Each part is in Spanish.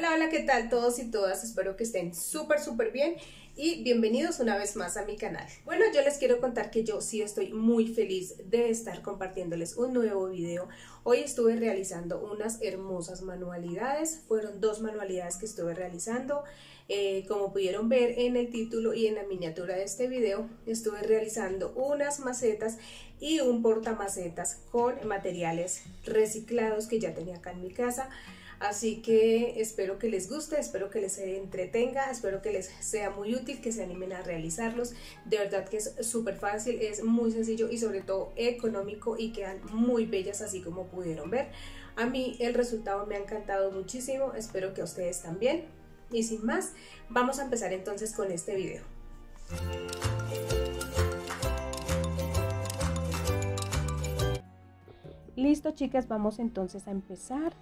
Hola, hola, ¿qué tal todos y todas? Espero que estén súper, súper bien y bienvenidos una vez más a mi canal. Bueno, yo les quiero contar que yo sí estoy muy feliz de estar compartiéndoles un nuevo video. Hoy estuve realizando unas hermosas manualidades, fueron dos manualidades que estuve realizando. Eh, como pudieron ver en el título y en la miniatura de este video, estuve realizando unas macetas y un portamacetas con materiales reciclados que ya tenía acá en mi casa. Así que espero que les guste, espero que les entretenga, espero que les sea muy útil, que se animen a realizarlos. De verdad que es súper fácil, es muy sencillo y sobre todo económico y quedan muy bellas así como pudieron ver. A mí el resultado me ha encantado muchísimo, espero que a ustedes también. Y sin más, vamos a empezar entonces con este video. Listo chicas, vamos entonces a empezar.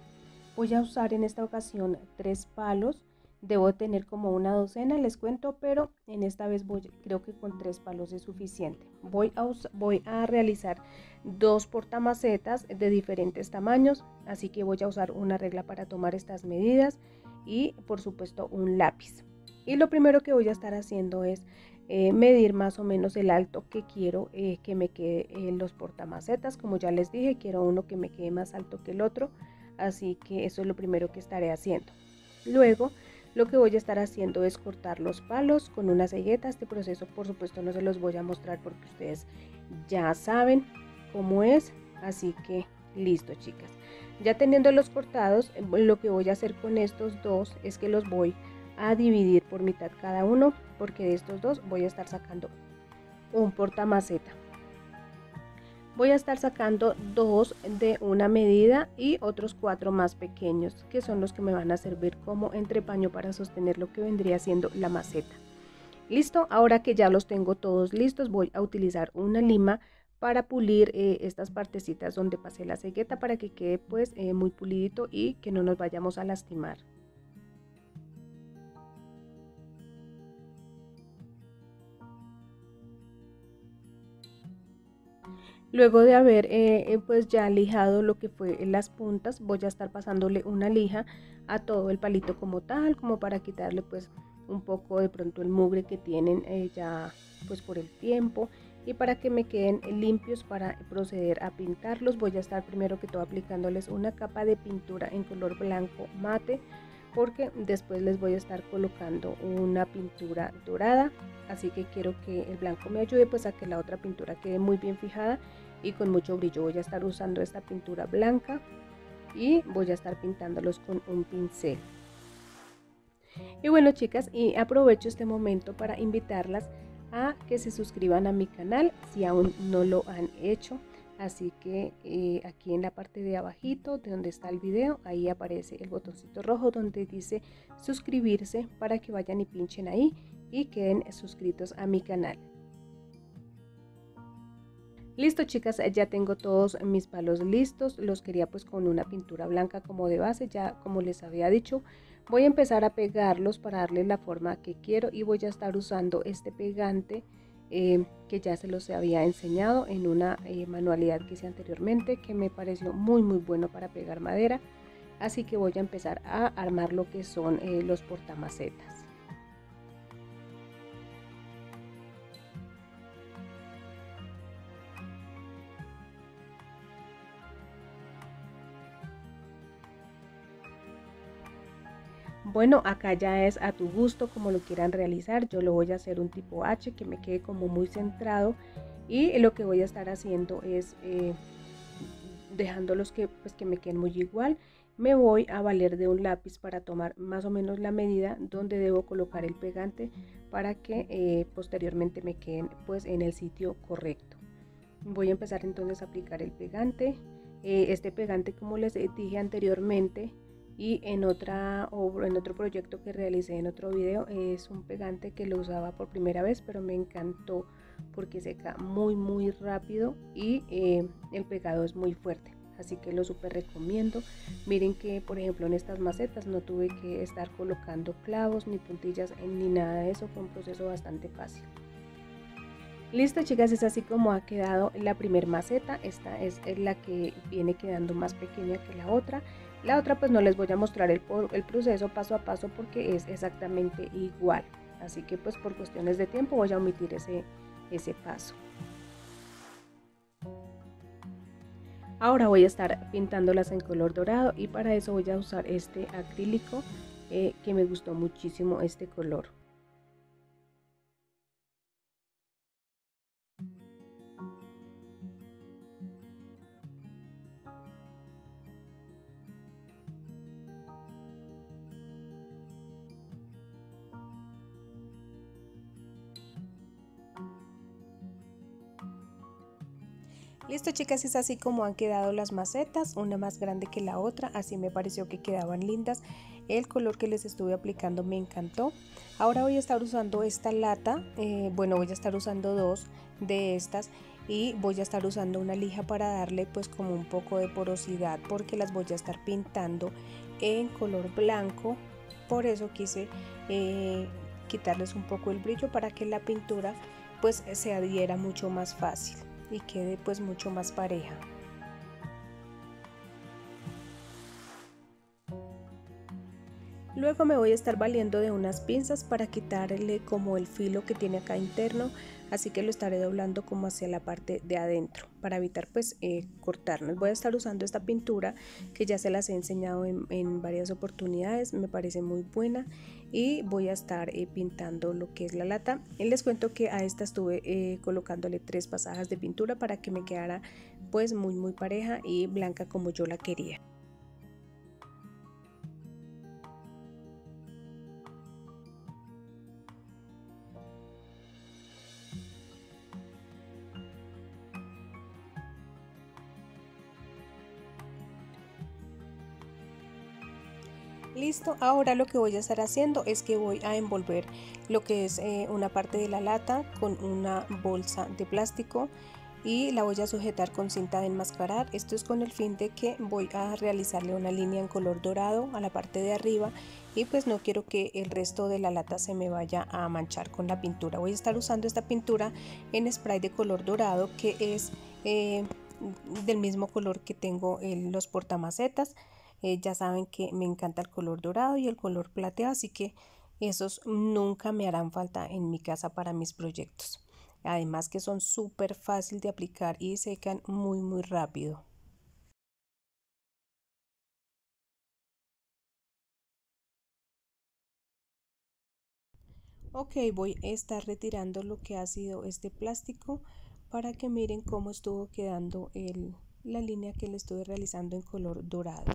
Voy a usar en esta ocasión tres palos. Debo tener como una docena, les cuento, pero en esta vez voy, creo que con tres palos es suficiente. Voy a, voy a realizar dos portamacetas de diferentes tamaños, así que voy a usar una regla para tomar estas medidas y por supuesto un lápiz. Y lo primero que voy a estar haciendo es eh, medir más o menos el alto que quiero eh, que me quede en los portamacetas. Como ya les dije, quiero uno que me quede más alto que el otro así que eso es lo primero que estaré haciendo. Luego lo que voy a estar haciendo es cortar los palos con una cegueta. Este proceso por supuesto no se los voy a mostrar porque ustedes ya saben cómo es, así que listo chicas. Ya teniendo los cortados, lo que voy a hacer con estos dos es que los voy a dividir por mitad cada uno porque de estos dos voy a estar sacando un portamaceta voy a estar sacando dos de una medida y otros cuatro más pequeños que son los que me van a servir como entrepaño para sostener lo que vendría siendo la maceta. Listo ahora que ya los tengo todos listos voy a utilizar una lima para pulir eh, estas partecitas donde pasé la cegueta para que quede pues eh, muy pulidito y que no nos vayamos a lastimar Luego de haber eh, eh, pues ya lijado lo que fue las puntas, voy a estar pasándole una lija a todo el palito como tal, como para quitarle pues un poco de pronto el mugre que tienen eh, ya pues por el tiempo. Y para que me queden limpios para proceder a pintarlos voy a estar primero que todo aplicándoles una capa de pintura en color blanco mate porque después les voy a estar colocando una pintura dorada así que quiero que el blanco me ayude pues a que la otra pintura quede muy bien fijada y con mucho brillo voy a estar usando esta pintura blanca y voy a estar pintándolos con un pincel. Y bueno chicas y aprovecho este momento para invitarlas a que se suscriban a mi canal si aún no lo han hecho así que eh, aquí en la parte de abajito de donde está el video ahí aparece el botoncito rojo donde dice suscribirse para que vayan y pinchen ahí y queden suscritos a mi canal. Listo chicas ya tengo todos mis palos listos. Los quería pues con una pintura blanca como de base ya como les había dicho. Voy a empezar a pegarlos para darle la forma que quiero y voy a estar usando este pegante eh, que ya se los había enseñado en una eh, manualidad que hice anteriormente que me pareció muy muy bueno para pegar madera. Así que voy a empezar a armar lo que son eh, los portamacetas Bueno, acá ya es a tu gusto como lo quieran realizar. Yo lo voy a hacer un tipo H que me quede como muy centrado y lo que voy a estar haciendo es eh, dejándolos que, pues, que me queden muy igual. Me voy a valer de un lápiz para tomar más o menos la medida donde debo colocar el pegante para que eh, posteriormente me queden pues en el sitio correcto. Voy a empezar entonces a aplicar el pegante. Eh, este pegante como les dije anteriormente y en, otra, en otro proyecto que realicé en otro video es un pegante que lo usaba por primera vez pero me encantó porque seca muy muy rápido y eh, el pegado es muy fuerte. Así que lo súper recomiendo. Miren que por ejemplo en estas macetas no tuve que estar colocando clavos ni puntillas ni nada de eso. Fue un proceso bastante fácil. Listo chicas, es así como ha quedado la primer maceta, esta es la que viene quedando más pequeña que la otra La otra pues no les voy a mostrar el, proceso paso a paso porque es exactamente igual. Así que pues por cuestiones de tiempo voy a omitir ese, ese paso. Ahora voy a estar pintándolas en color dorado y para eso voy a usar este acrílico eh, que me gustó muchísimo este color. Listo chicas, es así como han quedado las macetas, una más grande que la otra, así me pareció que quedaban lindas. El color que les estuve aplicando me encantó. Ahora voy a estar usando esta lata, eh, bueno voy a estar usando dos de estas y voy a estar usando una lija para darle pues como un poco de porosidad porque las voy a estar pintando en color blanco. Por eso quise eh, quitarles un poco el brillo para que la pintura pues se adhiera mucho más fácil y quede pues mucho más pareja. Luego me voy a estar valiendo de unas pinzas para quitarle como el filo que tiene acá interno, así que lo estaré doblando como hacia la parte de adentro para evitar pues eh, cortarnos. Voy a estar usando esta pintura que ya se las he enseñado en, varias oportunidades, me parece muy buena y voy a estar eh, pintando lo que es la lata. Y les cuento que a esta estuve eh, colocándole tres pasadas de pintura para que me quedara pues muy muy pareja y blanca como yo la quería. Listo, ahora lo que voy a estar haciendo es que voy a envolver lo que es eh, una parte de la lata con una bolsa de plástico y la voy a sujetar con cinta de enmascarar. Esto es con el fin de que voy a realizarle una línea en color dorado a la parte de arriba y pues no quiero que el resto de la lata se me vaya a manchar con la pintura. Voy a estar usando esta pintura en spray de color dorado que es eh, del mismo color que tengo en los portamacetas. Eh, ya saben que me encanta el color dorado y el color plateado, así que esos nunca me harán falta en mi casa para mis proyectos. Además que son súper fácil de aplicar y secan muy muy rápido. Ok, voy a estar retirando lo que ha sido este plástico para que miren cómo estuvo quedando el, la línea que le estuve realizando en color dorado.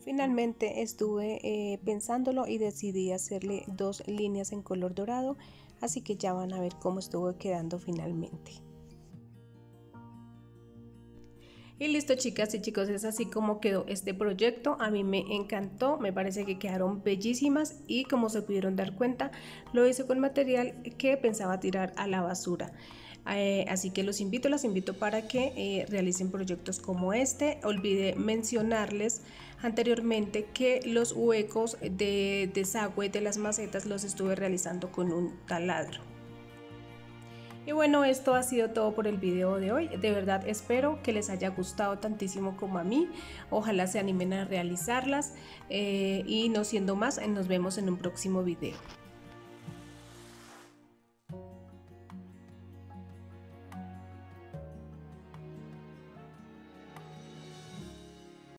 Finalmente estuve eh, pensándolo y decidí hacerle dos líneas en color dorado, así que ya van a ver cómo estuvo quedando finalmente. Y listo chicas y chicos, es así como quedó este proyecto. A mí me encantó, me parece que quedaron bellísimas y como se pudieron dar cuenta, lo hice con material que pensaba tirar a la basura. Eh, así que los invito, las invito para que eh, realicen proyectos como este. Olvidé mencionarles anteriormente que los huecos de desagüe de las macetas los estuve realizando con un taladro. Y bueno, esto ha sido todo por el video de hoy. De verdad espero que les haya gustado tantísimo como a mí. Ojalá se animen a realizarlas. Eh, y no siendo más, nos vemos en un próximo video.